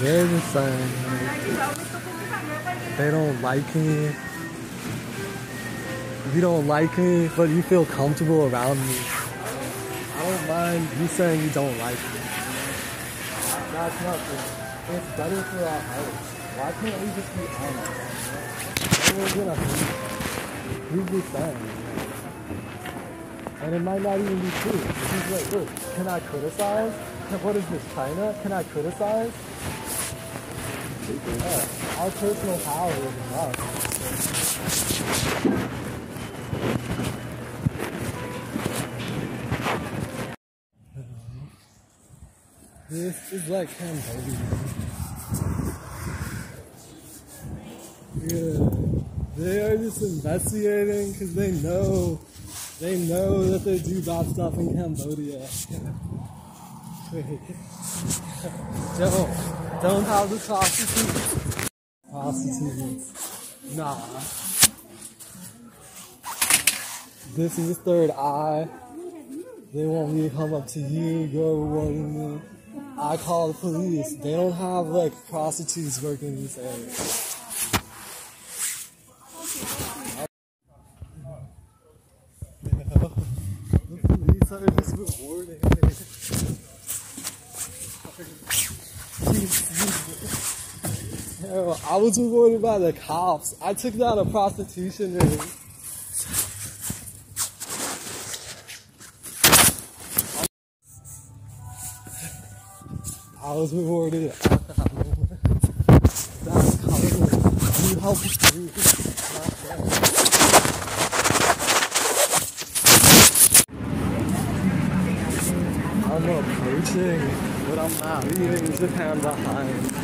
They're just saying they don't like me. You don't like me, but you feel comfortable around me. I don't mind you saying you don't like me. That's nothing. It's better for our health. Why can't we just be honest? We're gonna Who's saying? And it might not even be true. He's like, look, can I criticize? What is this, China? Can I criticize? Yeah, our personal power is enough. This is like Cambodia. Yeah, they are just investigating because they know, they know that they do bad stuff in Cambodia. don't, don't have the prostitutes. Prostitutes. Nah. This is third eye. They want me to come up to you, go warning me. I call the police. They don't have like prostitutes working in this area. The police are just rewarding I was rewarded by the cops. I took down a prostitution ring. I was rewarded. That's. You help me. I'm approaching, but I'm not leaving Japan behind.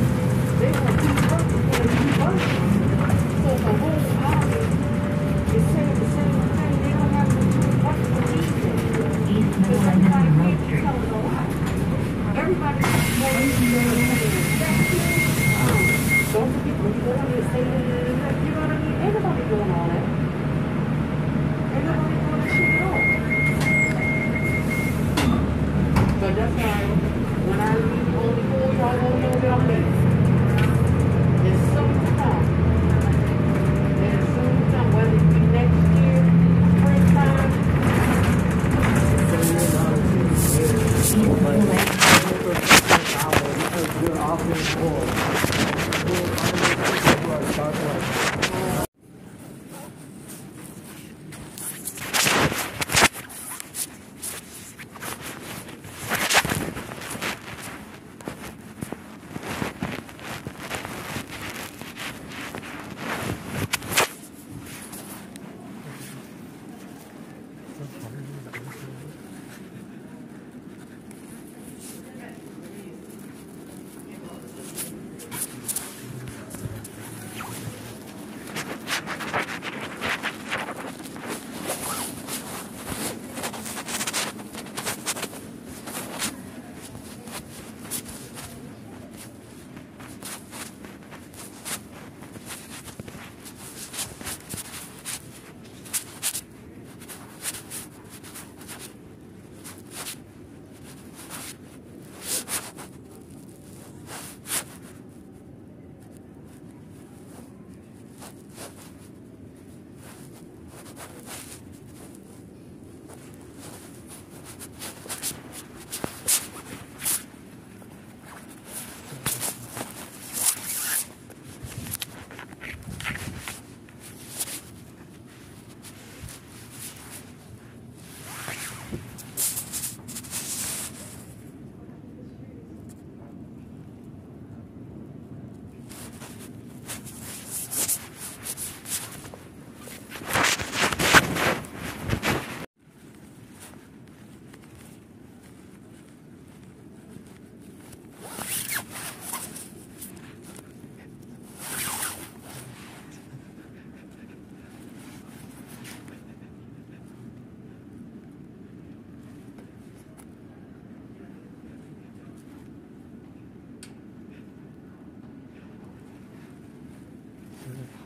Amen.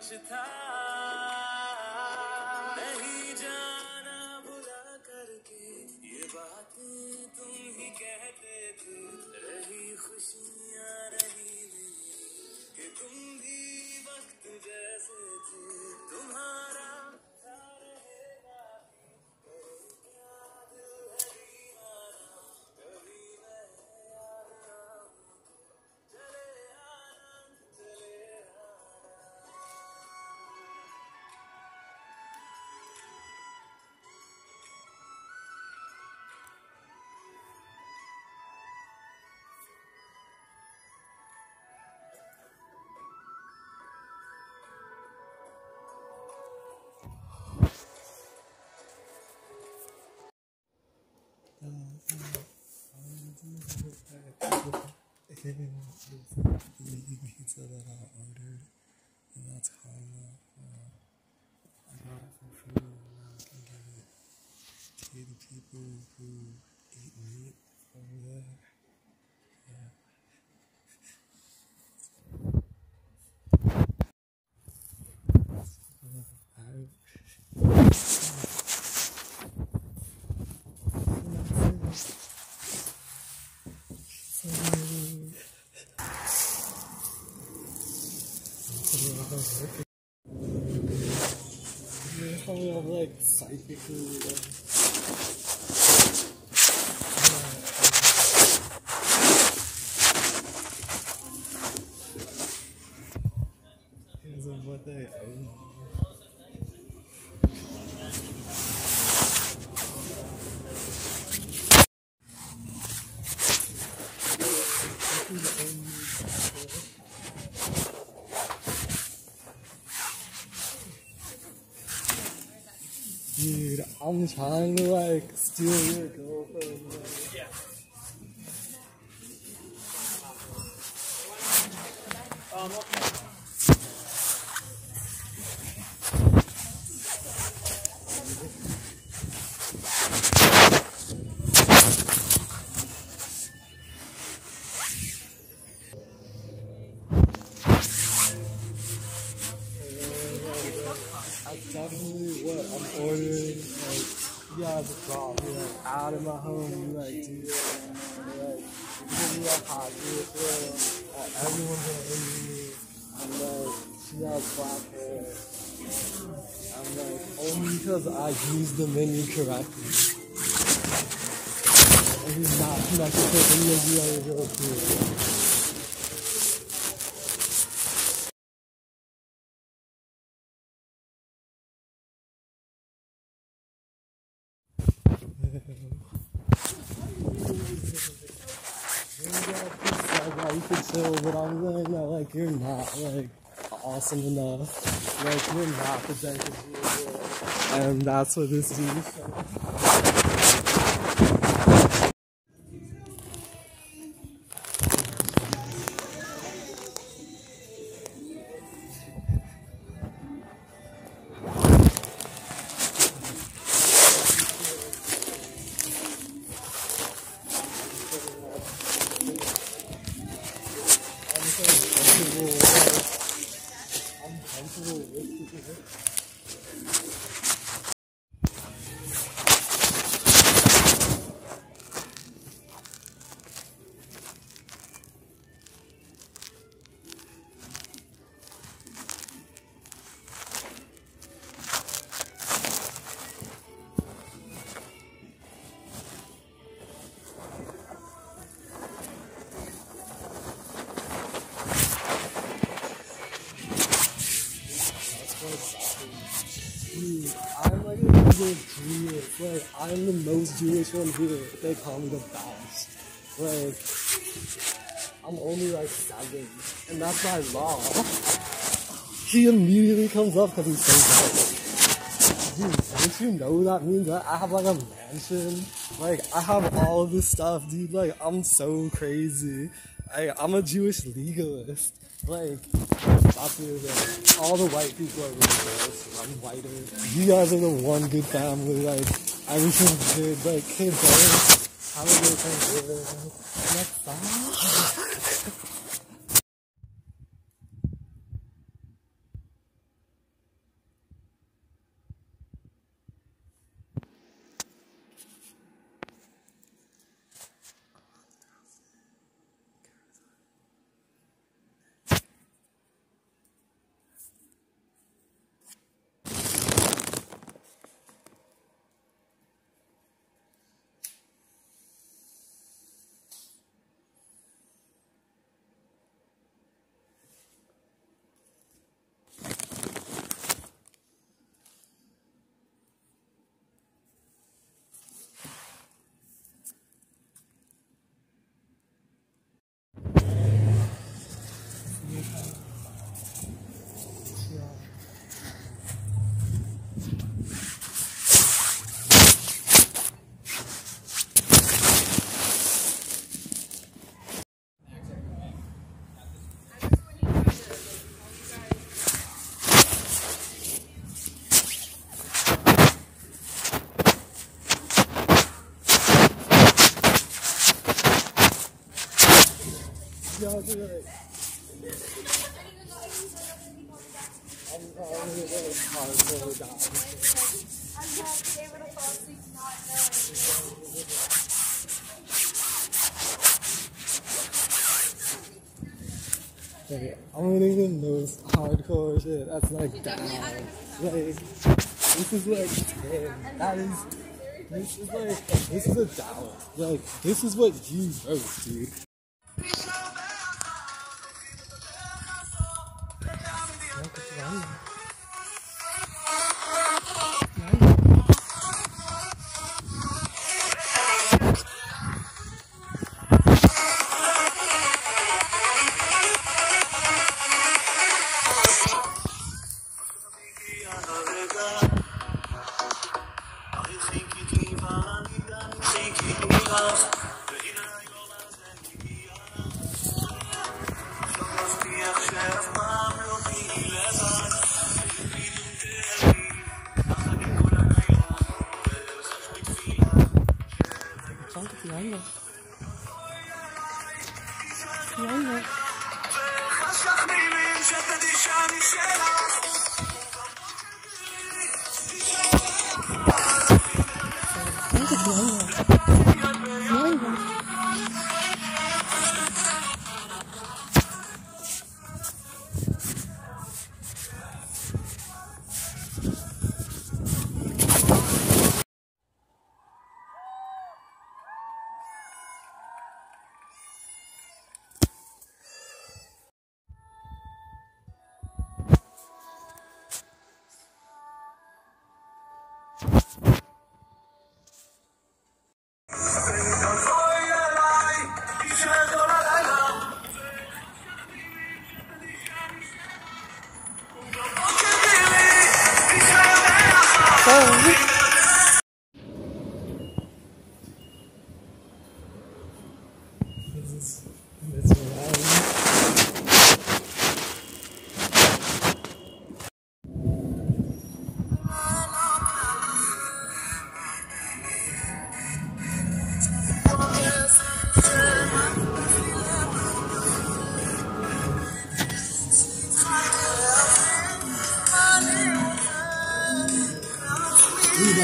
是他。The pizza that I ordered, and that's karma. Uh, I got it for free, and now I can give it to the people who eat meat over there Yeah, probably I'm like psychically. Like, Because of what they own. Dude, I'm trying to like steal your girlfriend. Black hair. I'm like, only because I used the menu correctly. And he's not connected to any of the other that yeah, you can chill, but I'm like, no, like, you're not, like, awesome enough. Like, you're not the Denka And that's what this is Jewish. Like, I'm the most Jewish one here. They call me the boss. Like, I'm only like seven, and that's my law. He immediately comes up because he's so good. Dude, don't you know that means that I have like a mansion? Like, I have all of this stuff, dude. Like, I'm so crazy. I, I'm a Jewish legalist. Like, Like, all the white people are really gross. I'm whiter. You guys are the one good family. Like, I wish everything's good. Like, kids are. Have a good Thanksgiving. Next time. Yeah, dude, like, I'm. Reading the most hardcore shit. That's like down. Like, this is like, damn, that is, this is like, this is a down. Like, this is what you wrote, dude.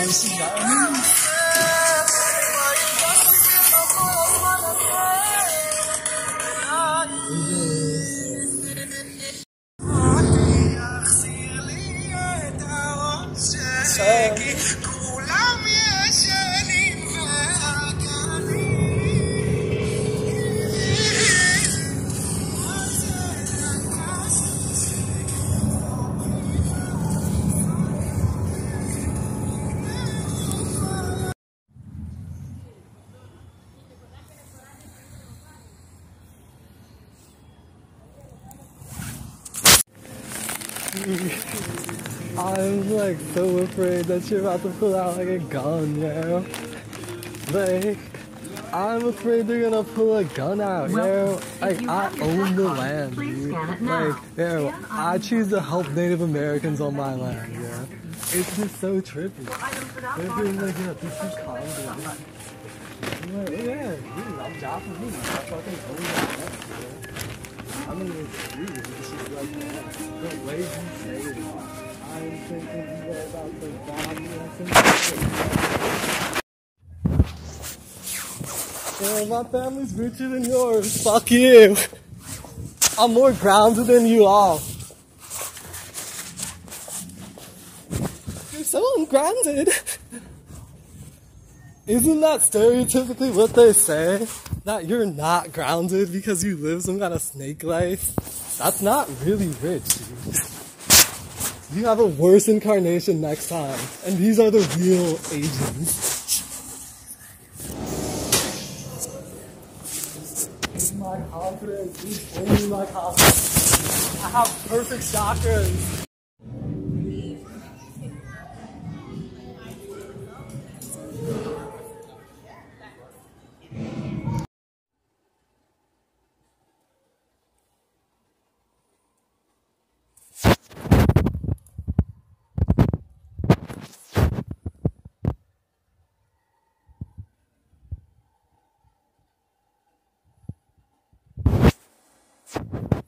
我是羊咩 I'm like so afraid that you're about to pull out like a gun, yo. Like, I'm afraid they're gonna pull a gun out, yo. Like, I own the land, dude. Like, yo, I choose to help Native Americans on my land, yo. It's just so trippy. They're being like, yeah, this is dude. I'm like, yeah, dude, I'm dropping me. I fucking own that land, yo. I like the way it. I'm thinking you were about or something. Yeah, my family's richer than yours. Fuck you. I'm more grounded than you all. You're so ungrounded. Isn't that stereotypically what they say? That you're not grounded because you live some kind of snake life? That's not really rich, dude. You have a worse incarnation next time. And these are the real agents. My confidence my confidence. I have perfect chakras. आज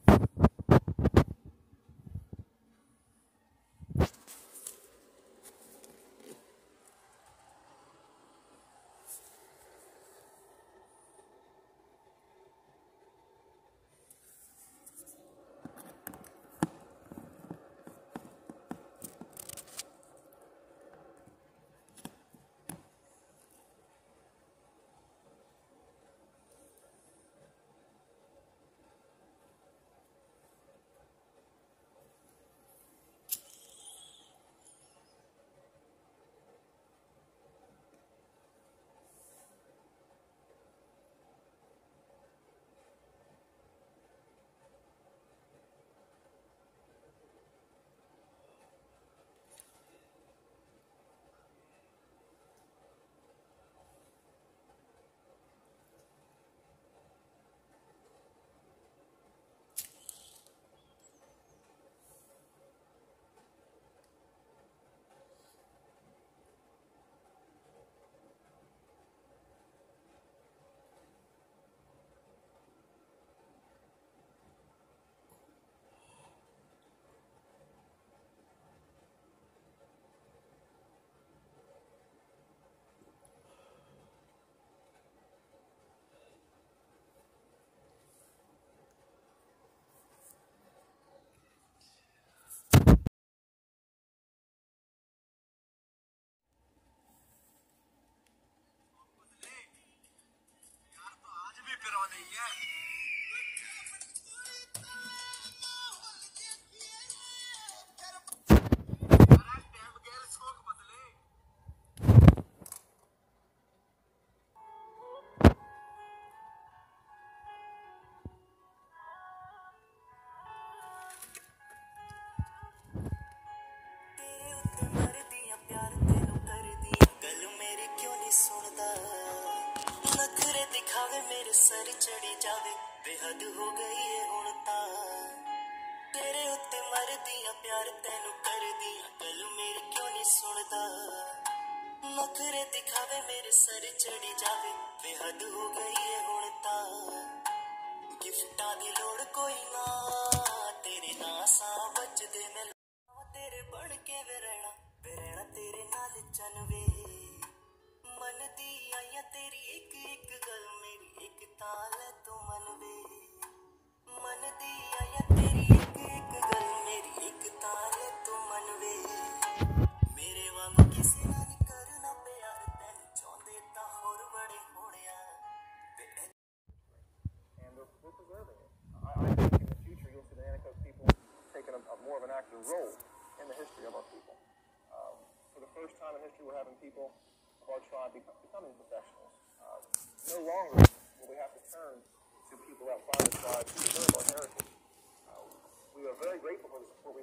yeah. ਨਖਰੇ ਦਿਖਾਵੇ, ਮੇਰੇ sir ਚੜੀ ਜਾਵੇ। ਬੇਹੱਦ ਹੋ ਗਈ ਏ ਹੁਣ ਤਾਂ। ਤੇਰੇ ਉੱਤੇ ਮਰਦੀ ਆ ਪਿਆਰ, ਤੈਨੂੰ ਕਰਦੀ ਆ ਗੱਲ, ਮੇਰੀ ਕਿਉਂ ਨਹੀਂ ਸੁਣਦਾ? ਨਖਰੇ ਦਿਖਾਵੇ, ਮੇਰੇ ਸਰ ਚੜੀ ਜਾਵੇ। ਬੇਹੱਦ ਹੋ ਗਈ ਏ ਹੁਣ ਤਾਂ। ਗਿਫਟਾਂ ਦੀ ਲੋੜ ਕੋਈ ਨਾ। ਤੇਰੇ ਨਾਂ ਸਾਂ ਬਚਦੇ, ਮੈਂ ਤੇਰੇ ਬਣ ਕੇ ਵੇ ਰਹਿਣਾ ਵੇ ਰਹਿਣਾ ਤੇਰੇ ਨਾਲ मन दिया या तेरी एक एक गल मेरी एक ताल तू मन वे मन दिया या तेरी एक एक गल मेरी एक ताल तू मन वे मेरे वांग किसी ना नहीं करना प्यार तेरे चौंधे ता होर बड़े होड़े आ more of an active role in the history of our people. Um, for the first time in history, we're having people our tribe become, becoming professionals. Uh, no longer will we have to turn to people outside the tribe to preserve our heritage. Uh, we are very grateful for the support we